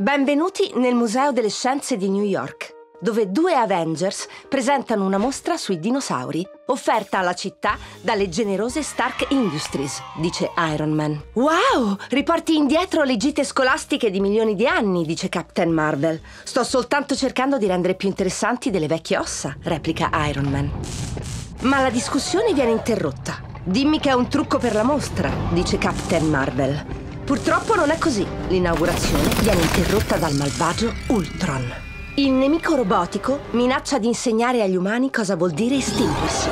Benvenuti nel Museo delle Scienze di New York, dove due Avengers presentano una mostra sui dinosauri offerta alla città dalle generose Stark Industries, dice Iron Man. Wow! Riporti indietro le gite scolastiche di milioni di anni, dice Captain Marvel. Sto soltanto cercando di rendere più interessanti delle vecchie ossa, replica Iron Man. Ma la discussione viene interrotta. Dimmi che è un trucco per la mostra, dice Captain Marvel. Purtroppo non è così. L'inaugurazione viene interrotta dal malvagio Ultron. Il nemico robotico minaccia di insegnare agli umani cosa vuol dire estinguersi.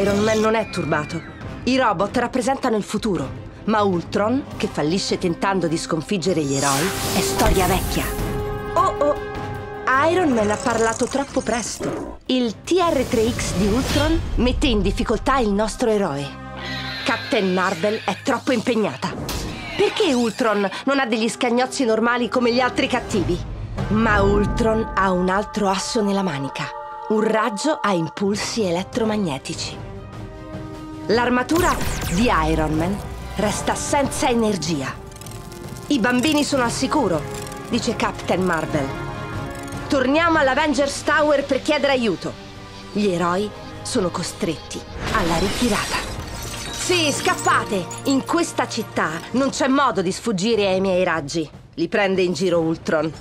Iron Man non è turbato. I robot rappresentano il futuro, ma Ultron, che fallisce tentando di sconfiggere gli eroi, è storia vecchia. Oh oh, Iron Man ha parlato troppo presto. Il TR-3X di Ultron mette in difficoltà il nostro eroe. Captain Marvel è troppo impegnata. Perché Ultron non ha degli scagnozzi normali come gli altri cattivi? Ma Ultron ha un altro asso nella manica. Un raggio a impulsi elettromagnetici. L'armatura di Iron Man resta senza energia. I bambini sono al sicuro, dice Captain Marvel. Torniamo all'Avengers Tower per chiedere aiuto. Gli eroi sono costretti alla ritirata. Sì, scappate! In questa città non c'è modo di sfuggire ai miei raggi. Li prende in giro Ultron.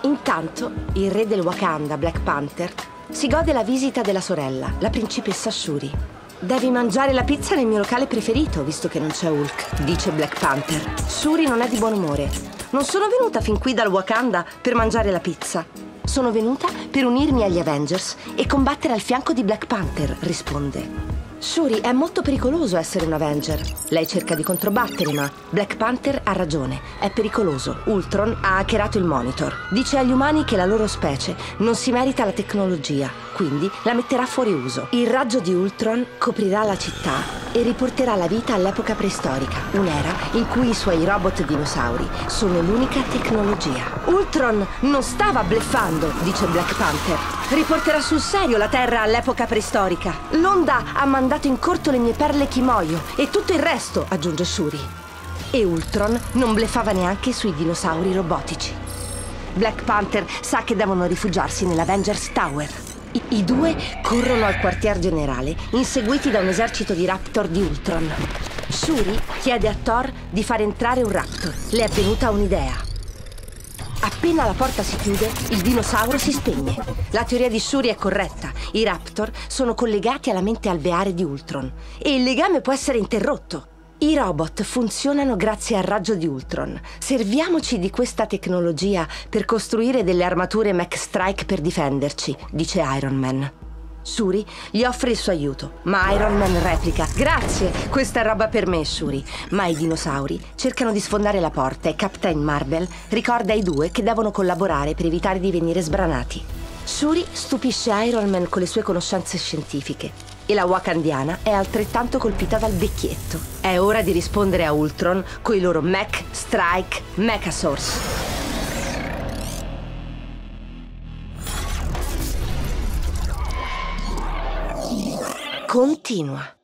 Intanto, il re del Wakanda, Black Panther, si gode la visita della sorella, la principessa Shuri. Devi mangiare la pizza nel mio locale preferito, visto che non c'è Hulk, dice Black Panther. Shuri non è di buon umore. Non sono venuta fin qui dal Wakanda per mangiare la pizza. Sono venuta per unirmi agli Avengers e combattere al fianco di Black Panther, risponde. Shuri, è molto pericoloso essere un Avenger. Lei cerca di controbattere, ma Black Panther ha ragione. È pericoloso. Ultron ha hackerato il monitor. Dice agli umani che la loro specie non si merita la tecnologia, quindi la metterà fuori uso. Il raggio di Ultron coprirà la città e riporterà la vita all'epoca preistorica, un'era in cui i suoi robot dinosauri sono l'unica tecnologia. Ultron non stava bleffando, dice Black Panther. Riporterà sul serio la Terra all'epoca preistorica. L'onda ha mandato in corto le mie perle Kimoyo e tutto il resto, aggiunge Shuri. E Ultron non bleffava neanche sui dinosauri robotici. Black Panther sa che devono rifugiarsi nell'Avengers Tower. I, I, due corrono al quartier generale, inseguiti da un esercito di raptor di Ultron. Shuri chiede a Thor di far entrare un raptor. Le è venuta un'idea. Appena la porta si chiude, il dinosauro si spegne. La teoria di Shuri è corretta. I raptor sono collegati alla mente alveare di Ultron e il legame può essere interrotto. I robot funzionano grazie al raggio di Ultron. Serviamoci di questa tecnologia per costruire delle armature Mech Strike per difenderci, dice Iron Man. Shuri gli offre il suo aiuto, ma Iron Man replica: Grazie, questa roba per me, Shuri. Ma i dinosauri cercano di sfondare la porta e Captain Marvel ricorda ai due che devono collaborare per evitare di venire sbranati. Shuri stupisce Iron Man con le sue conoscenze scientifiche e la Wakandiana è altrettanto colpita dal vecchietto. È ora di rispondere a Ultron coi loro Mech Strike Mechasource. Continua.